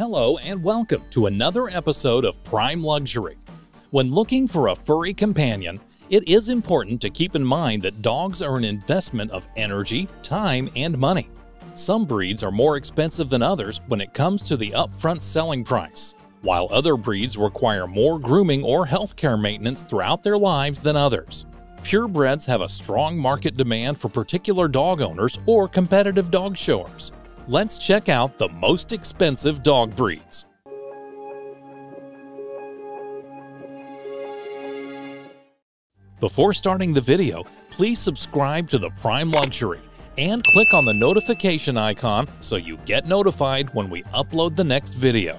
Hello and welcome to another episode of Prime Luxury. When looking for a furry companion, it is important to keep in mind that dogs are an investment of energy, time, and money. Some breeds are more expensive than others when it comes to the upfront selling price, while other breeds require more grooming or healthcare maintenance throughout their lives than others. Purebreds have a strong market demand for particular dog owners or competitive dog showers let's check out the most expensive dog breeds. Before starting the video, please subscribe to the Prime Luxury and click on the notification icon so you get notified when we upload the next video.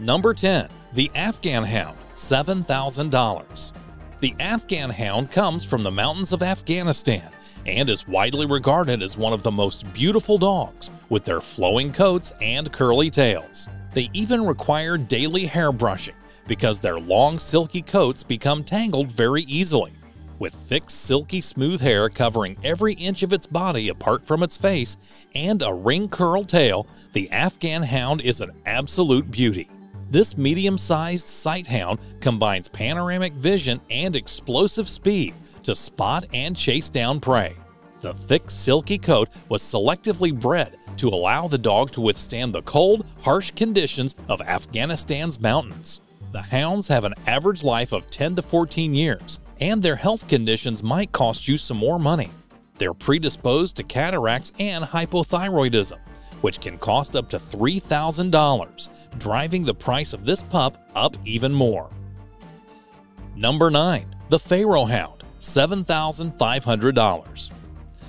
Number 10. The Afghan Hound, $7,000. The Afghan Hound comes from the mountains of Afghanistan and is widely regarded as one of the most beautiful dogs with their flowing coats and curly tails. They even require daily hair brushing because their long silky coats become tangled very easily. With thick silky smooth hair covering every inch of its body apart from its face and a ring curl tail, the Afghan Hound is an absolute beauty. This medium-sized sight hound combines panoramic vision and explosive speed to spot and chase down prey. The thick, silky coat was selectively bred to allow the dog to withstand the cold, harsh conditions of Afghanistan's mountains. The hounds have an average life of 10 to 14 years, and their health conditions might cost you some more money. They're predisposed to cataracts and hypothyroidism, which can cost up to $3,000, driving the price of this pup up even more. Number 9. The Pharaoh Hound $7,500.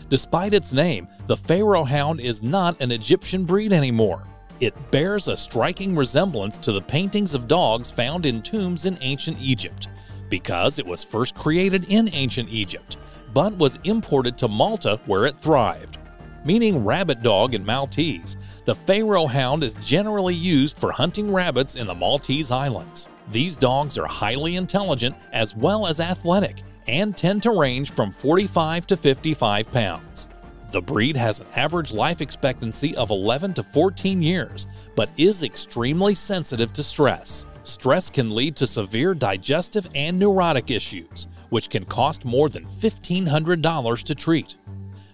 Despite its name, the Pharaoh Hound is not an Egyptian breed anymore. It bears a striking resemblance to the paintings of dogs found in tombs in ancient Egypt, because it was first created in ancient Egypt, but was imported to Malta where it thrived. Meaning rabbit dog in Maltese, the Pharaoh Hound is generally used for hunting rabbits in the Maltese Islands. These dogs are highly intelligent as well as athletic and tend to range from 45 to 55 pounds. The breed has an average life expectancy of 11 to 14 years, but is extremely sensitive to stress. Stress can lead to severe digestive and neurotic issues, which can cost more than $1,500 to treat.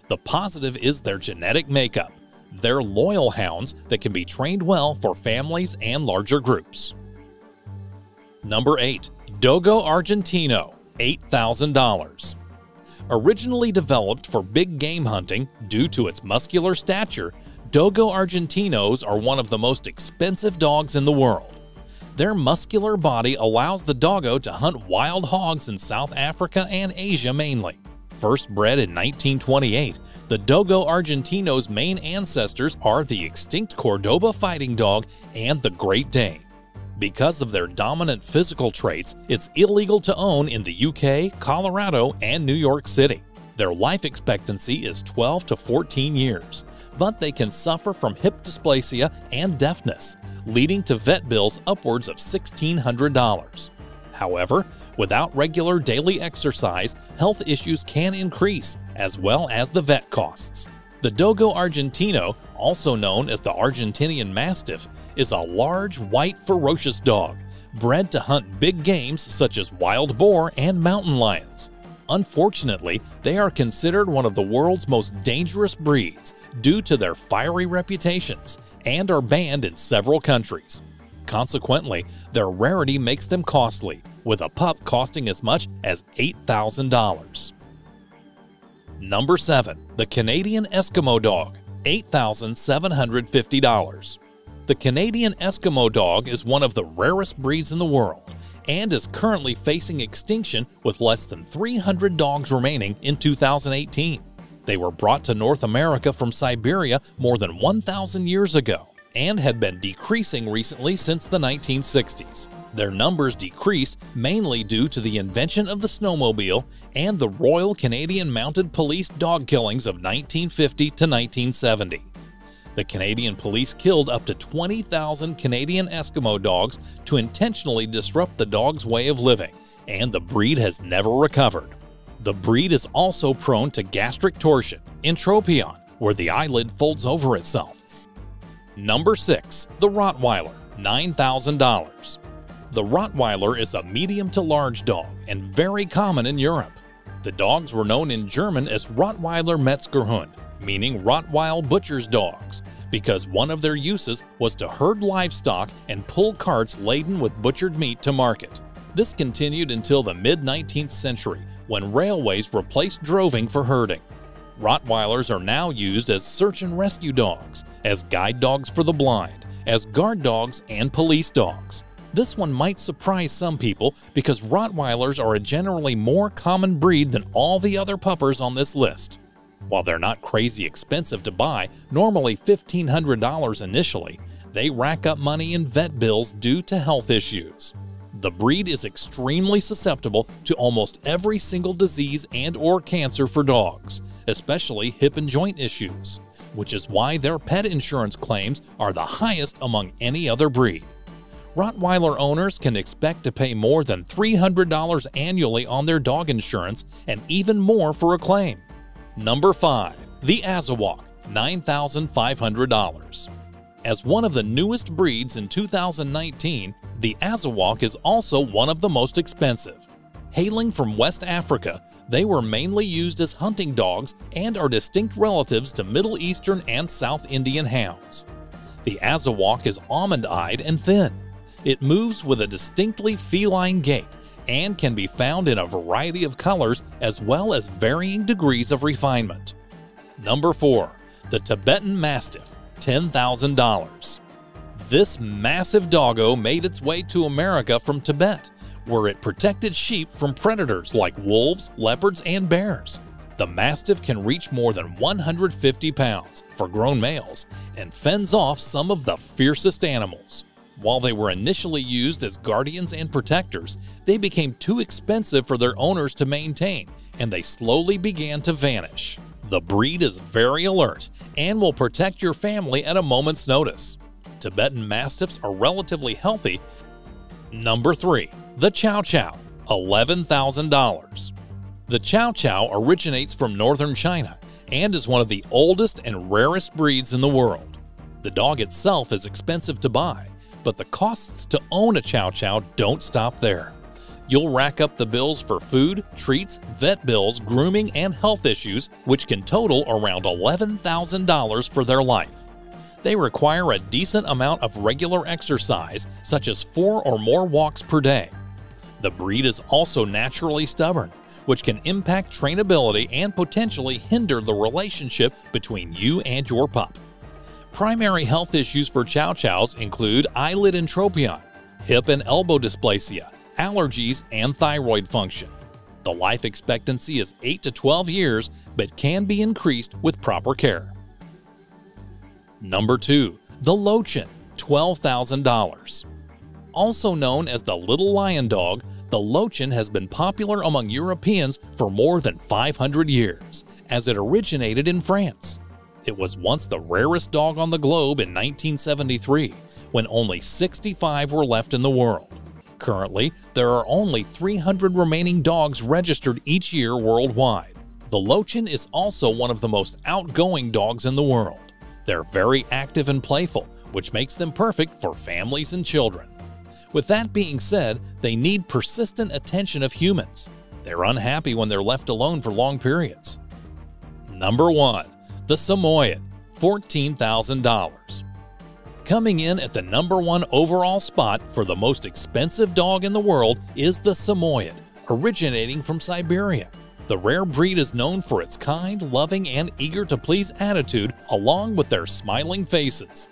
The positive is their genetic makeup. They're loyal hounds that can be trained well for families and larger groups. Number 8. Dogo Argentino $8,000. Originally developed for big game hunting due to its muscular stature, Dogo Argentinos are one of the most expensive dogs in the world. Their muscular body allows the doggo to hunt wild hogs in South Africa and Asia mainly. First bred in 1928, the Dogo Argentino's main ancestors are the extinct Cordoba fighting dog and the Great Dane. Because of their dominant physical traits, it's illegal to own in the UK, Colorado, and New York City. Their life expectancy is 12 to 14 years, but they can suffer from hip dysplasia and deafness, leading to vet bills upwards of $1,600. However, without regular daily exercise, health issues can increase, as well as the vet costs. The Dogo Argentino, also known as the Argentinian Mastiff, is a large, white, ferocious dog, bred to hunt big games such as wild boar and mountain lions. Unfortunately, they are considered one of the world's most dangerous breeds due to their fiery reputations and are banned in several countries. Consequently, their rarity makes them costly, with a pup costing as much as $8,000. Number 7. The Canadian Eskimo Dog $8,750 the Canadian Eskimo dog is one of the rarest breeds in the world and is currently facing extinction with less than 300 dogs remaining in 2018. They were brought to North America from Siberia more than 1,000 years ago and had been decreasing recently since the 1960s. Their numbers decreased mainly due to the invention of the snowmobile and the Royal Canadian Mounted Police dog killings of 1950 to 1970. The Canadian police killed up to 20,000 Canadian Eskimo dogs to intentionally disrupt the dog's way of living, and the breed has never recovered. The breed is also prone to gastric torsion, entropion, where the eyelid folds over itself, Number 6. The Rottweiler, $9,000. The Rottweiler is a medium to large dog and very common in Europe. The dogs were known in German as Rottweiler Metzgerhund, meaning Rottweil butcher's dogs, because one of their uses was to herd livestock and pull carts laden with butchered meat to market. This continued until the mid-19th century, when railways replaced droving for herding. Rottweilers are now used as search and rescue dogs, as guide dogs for the blind, as guard dogs, and police dogs. This one might surprise some people because Rottweilers are a generally more common breed than all the other puppers on this list. While they're not crazy expensive to buy, normally $1,500 initially, they rack up money in vet bills due to health issues. The breed is extremely susceptible to almost every single disease and or cancer for dogs, especially hip and joint issues, which is why their pet insurance claims are the highest among any other breed. Rottweiler owners can expect to pay more than $300 annually on their dog insurance and even more for a claim. Number 5. The Azawakh, $9,500. As one of the newest breeds in 2019, the Azawakh is also one of the most expensive. Hailing from West Africa, they were mainly used as hunting dogs and are distinct relatives to Middle Eastern and South Indian hounds. The Azawakh is almond-eyed and thin. It moves with a distinctly feline gait and can be found in a variety of colors as well as varying degrees of refinement. Number 4. The Tibetan Mastiff, $10,000. This massive doggo made its way to America from Tibet, where it protected sheep from predators like wolves, leopards, and bears. The Mastiff can reach more than 150 pounds for grown males and fends off some of the fiercest animals. While they were initially used as guardians and protectors, they became too expensive for their owners to maintain, and they slowly began to vanish. The breed is very alert and will protect your family at a moment's notice. Tibetan Mastiffs are relatively healthy. Number 3. The Chow Chow, $11,000. The Chow Chow originates from northern China and is one of the oldest and rarest breeds in the world. The dog itself is expensive to buy, but the costs to own a Chow Chow don't stop there. You'll rack up the bills for food, treats, vet bills, grooming, and health issues, which can total around $11,000 for their life. They require a decent amount of regular exercise, such as four or more walks per day. The breed is also naturally stubborn, which can impact trainability and potentially hinder the relationship between you and your pup. Primary health issues for Chow Chows include eyelid entropion, hip and elbow dysplasia, allergies, and thyroid function. The life expectancy is 8 to 12 years, but can be increased with proper care. Number 2. The Löwchen, $12,000. Also known as the Little Lion Dog, the Löwchen has been popular among Europeans for more than 500 years, as it originated in France. It was once the rarest dog on the globe in 1973, when only 65 were left in the world. Currently, there are only 300 remaining dogs registered each year worldwide. The Löwchen is also one of the most outgoing dogs in the world. They're very active and playful, which makes them perfect for families and children. With that being said, they need persistent attention of humans. They're unhappy when they're left alone for long periods. Number 1 the Samoyed, $14,000. Coming in at the number one overall spot for the most expensive dog in the world is the Samoyed, originating from Siberia. The rare breed is known for its kind, loving, and eager to please attitude along with their smiling faces.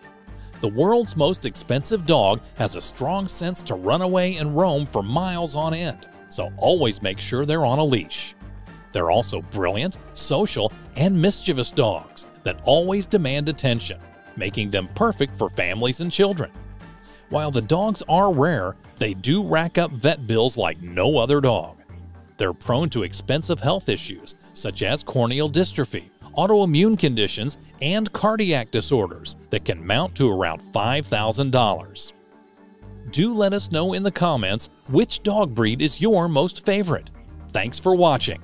The world's most expensive dog has a strong sense to run away and roam for miles on end, so always make sure they're on a leash. They're also brilliant, social, and mischievous dogs that always demand attention, making them perfect for families and children. While the dogs are rare, they do rack up vet bills like no other dog. They're prone to expensive health issues such as corneal dystrophy, autoimmune conditions, and cardiac disorders that can mount to around $5,000. Do let us know in the comments which dog breed is your most favorite. Thanks for watching.